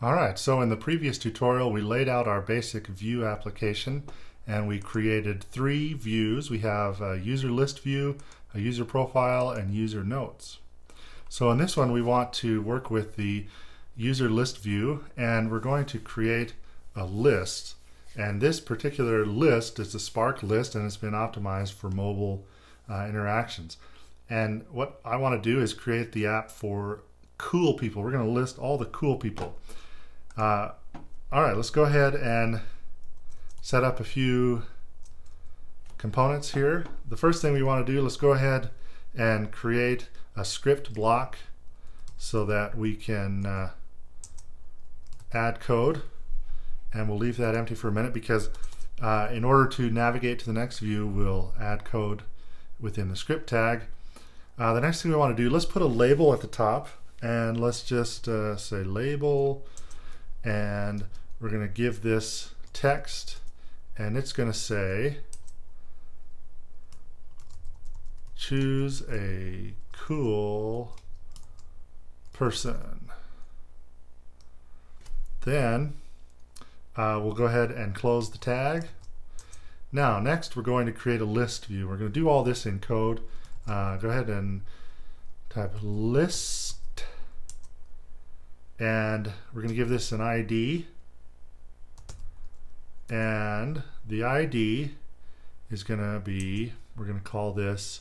All right, so in the previous tutorial, we laid out our basic view application and we created three views. We have a user list view, a user profile, and user notes. So in this one, we want to work with the user list view and we're going to create a list. And this particular list is a Spark list and it's been optimized for mobile uh, interactions. And what I want to do is create the app for cool people. We're going to list all the cool people. Uh, all right, let's go ahead and set up a few components here. The first thing we want to do, let's go ahead and create a script block so that we can uh, add code. And we'll leave that empty for a minute because uh, in order to navigate to the next view, we'll add code within the script tag. Uh, the next thing we want to do, let's put a label at the top and let's just uh, say label and we're going to give this text and it's going to say choose a cool person. Then uh, we'll go ahead and close the tag. Now next we're going to create a list view. We're going to do all this in code. Uh, go ahead and type list and we're going to give this an ID and the ID is going to be we're going to call this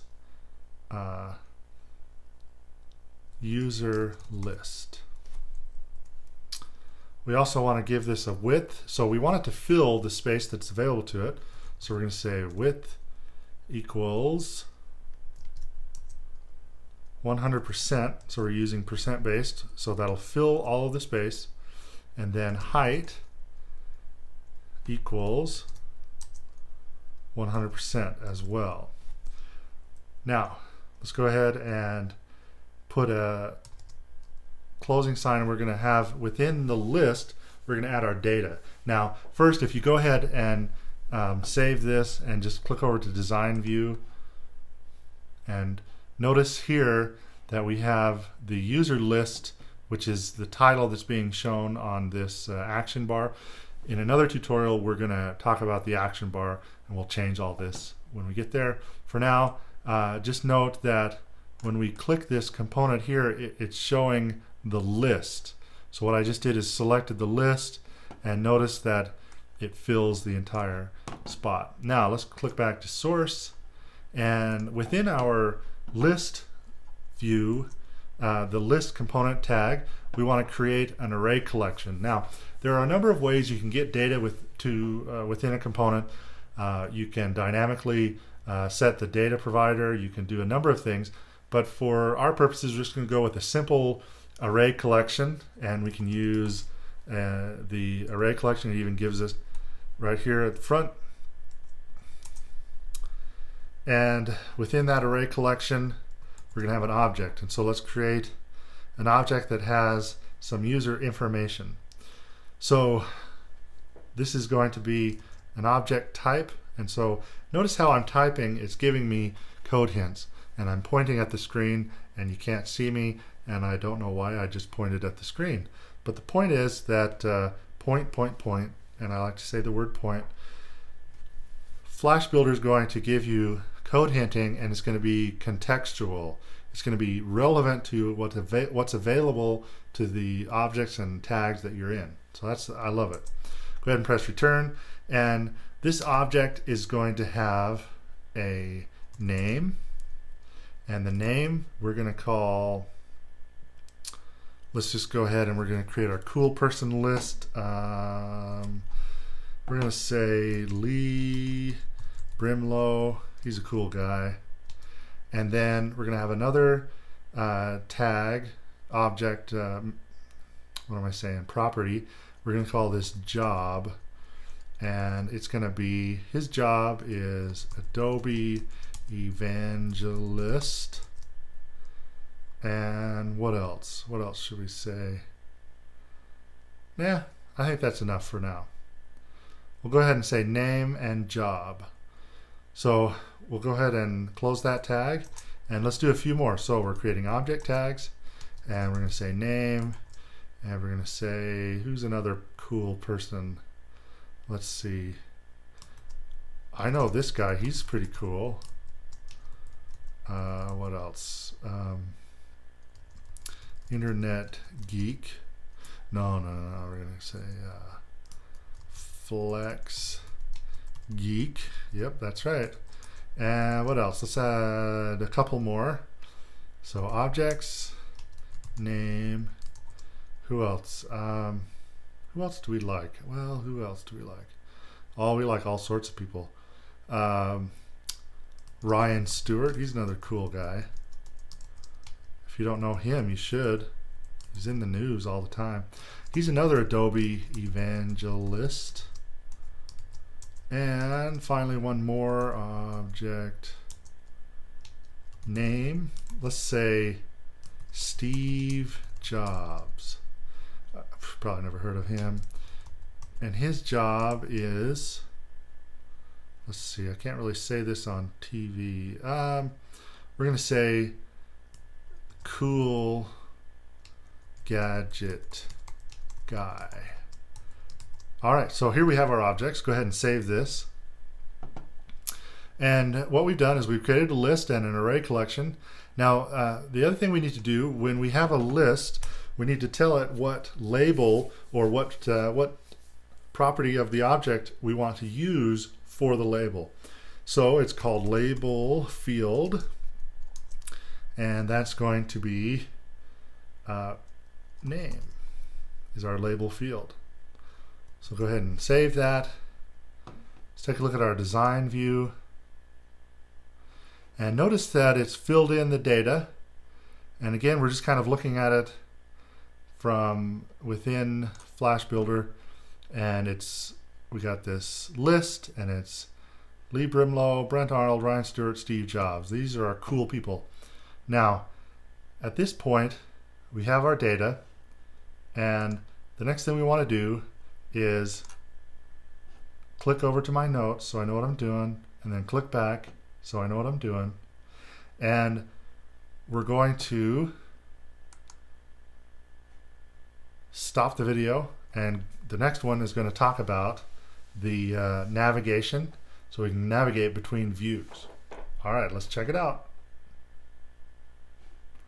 uh, user list. We also want to give this a width so we want it to fill the space that's available to it. So we're going to say width equals 100%, so we're using percent based, so that'll fill all of the space. And then height equals 100% as well. Now, let's go ahead and put a closing sign we're going to have within the list, we're going to add our data. Now, first, if you go ahead and um, save this and just click over to design view and Notice here that we have the user list, which is the title that's being shown on this uh, action bar. In another tutorial, we're going to talk about the action bar and we'll change all this when we get there. For now, uh, just note that when we click this component here, it, it's showing the list. So what I just did is selected the list and notice that it fills the entire spot. Now let's click back to source and within our list view, uh, the list component tag, we want to create an array collection. Now, there are a number of ways you can get data with to uh, within a component. Uh, you can dynamically uh, set the data provider. You can do a number of things, but for our purposes, we're just going to go with a simple array collection, and we can use uh, the array collection. It even gives us right here at the front and within that array collection, we're going to have an object. And so let's create an object that has some user information. So this is going to be an object type. And so notice how I'm typing, it's giving me code hints. And I'm pointing at the screen and you can't see me. And I don't know why I just pointed at the screen. But the point is that uh, point, point, point, and I like to say the word point, Flash Builder is going to give you code hinting and it's going to be contextual. It's going to be relevant to what's, what's available to the objects and tags that you're in. So that's I love it. Go ahead and press return and this object is going to have a name and the name we're going to call let's just go ahead and we're going to create our cool person list um, we're going to say Lee Brimelow He's a cool guy. And then we're going to have another uh, tag, object, um, what am I saying, property. We're going to call this job. And it's going to be, his job is Adobe Evangelist. And what else? What else should we say? Yeah, I think that's enough for now. We'll go ahead and say name and job. So we'll go ahead and close that tag and let's do a few more. So we're creating object tags and we're going to say name And we're going to say, who's another cool person? Let's see. I know this guy. He's pretty cool. Uh, what else? Um, Internet geek. No, no, no. We're going to say uh, flex geek. Yep, that's right. And what else? Let's add a couple more. So objects, name, who else? Um, who else do we like? Well, who else do we like? Oh, we like all sorts of people. Um, Ryan Stewart, he's another cool guy. If you don't know him, you should. He's in the news all the time. He's another Adobe evangelist. And finally, one more object name. Let's say Steve Jobs. Probably never heard of him. And his job is, let's see, I can't really say this on TV. Um, we're going to say cool gadget guy. All right, so here we have our objects. Go ahead and save this. And what we've done is we've created a list and an array collection. Now, uh, the other thing we need to do when we have a list, we need to tell it what label or what uh, what property of the object we want to use for the label. So it's called label field, and that's going to be uh, name is our label field. So go ahead and save that. Let's take a look at our design view. And notice that it's filled in the data. And again, we're just kind of looking at it from within Flash Builder. And it's we got this list, and it's Lee Brimelow, Brent Arnold, Ryan Stewart, Steve Jobs. These are our cool people. Now, at this point, we have our data. And the next thing we want to do is click over to my notes so I know what I'm doing, and then click back so I know what I'm doing. And we're going to stop the video and the next one is going to talk about the uh, navigation so we can navigate between views. All right, let's check it out.